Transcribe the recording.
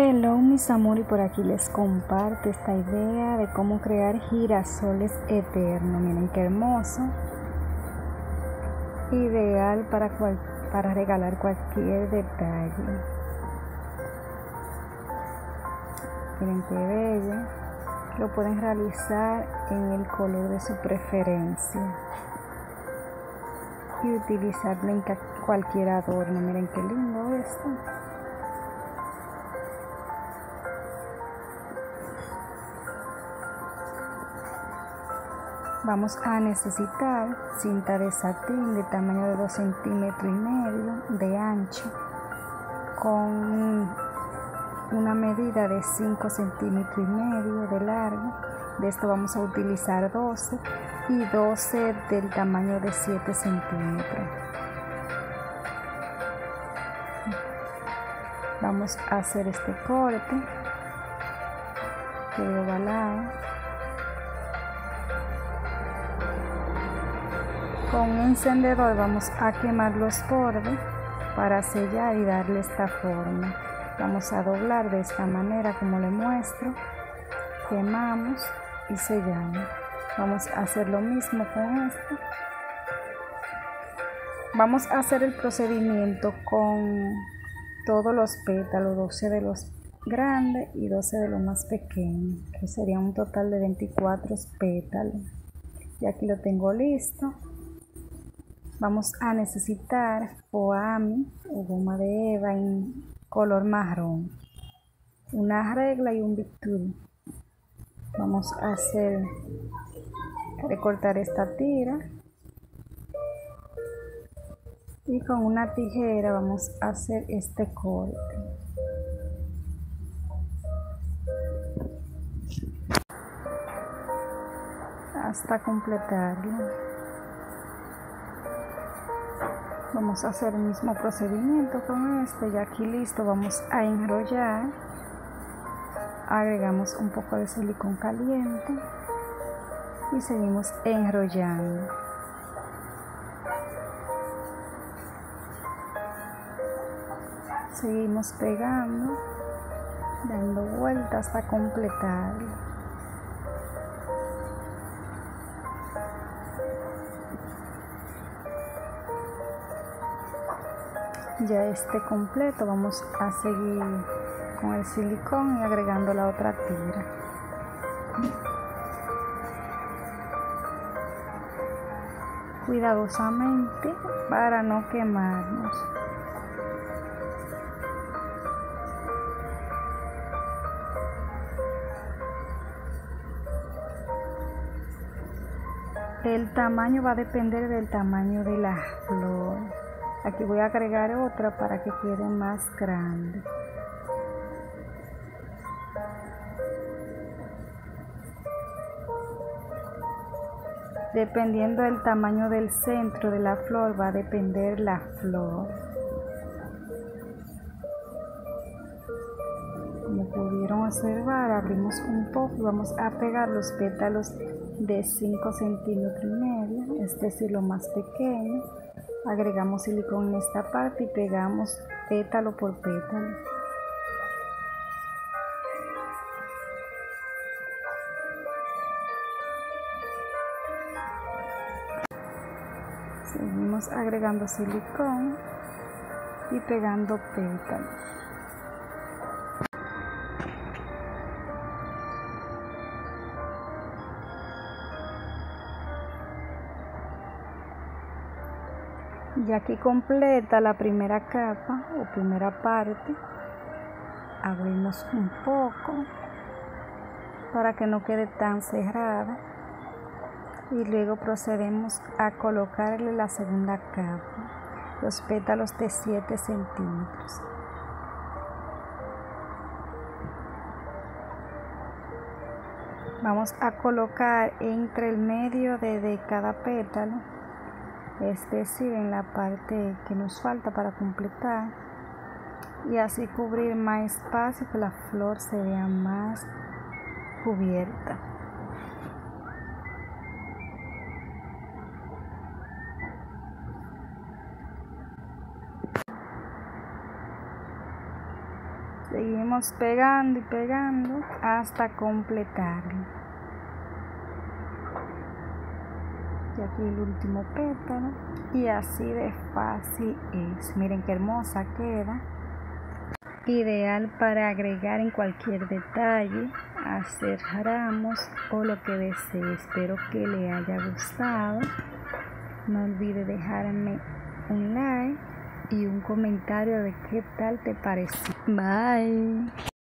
Hello mis amores, por aquí les comparto esta idea de cómo crear girasoles eternos. Miren qué hermoso. Ideal para, para regalar cualquier detalle. Miren qué bello. Lo pueden realizar en el color de su preferencia. Y utilizarlo en cualquier adorno. Miren qué lindo esto. Vamos a necesitar cinta de satín de tamaño de 2 centímetros y medio de ancho con una medida de 5 centímetros y medio de largo. De esto vamos a utilizar 12 y 12 del tamaño de 7 centímetros. Vamos a hacer este corte de ovalado. Con un encendedor vamos a quemar los bordes para sellar y darle esta forma. Vamos a doblar de esta manera como le muestro. Quemamos y sellamos. Vamos a hacer lo mismo con este. Vamos a hacer el procedimiento con todos los pétalos, 12 de los grandes y 12 de los más pequeños, que sería un total de 24 pétalos. Y aquí lo tengo listo vamos a necesitar foamy o goma de eva en color marrón. Una regla y un bisturí vamos a hacer recortar esta tira. Y con una tijera vamos a hacer este corte. Hasta completarlo vamos a hacer el mismo procedimiento con este ya aquí listo vamos a enrollar. Agregamos un poco de silicón caliente y seguimos enrollando. Seguimos pegando dando vueltas hasta completarlo ya esté completo vamos a seguir con el silicón y agregando la otra tira. Cuidadosamente para no quemarnos. El tamaño va a depender del tamaño de la flor aquí voy a agregar otra para que quede más grande. Dependiendo del tamaño del centro de la flor va a depender la flor. Como pudieron observar abrimos un poco y vamos a pegar los pétalos de 5 centímetros y medio. Es decir lo más pequeño agregamos silicón en esta parte y pegamos pétalo por pétalo. Seguimos agregando silicón y pegando pétalos y aquí completa la primera capa o primera parte. Abrimos un poco para que no quede tan cerrada. Y luego procedemos a colocarle la segunda capa. Los pétalos de 7 centímetros. Vamos a colocar entre el medio de, de cada pétalo es decir, en la parte que nos falta para completar y así cubrir más espacio que la flor se vea más cubierta. seguimos pegando y pegando hasta completarlo y aquí el último pétalo. Y así de fácil es. Miren qué hermosa queda. Ideal para agregar en cualquier detalle. Hacer ramos o lo que desee. Espero que le haya gustado. No olvide dejarme un like y un comentario de qué tal te pareció. Bye.